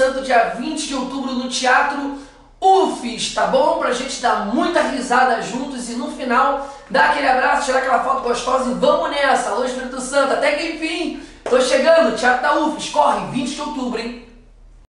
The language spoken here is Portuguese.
Santo, dia 20 de outubro, no Teatro UFES, tá bom? Pra gente dar muita risada juntos e no final dar aquele abraço, tirar aquela foto gostosa e vamos nessa. Alô, Espírito Santo, até que enfim, tô chegando, Teatro da UFES, corre, 20 de outubro, hein?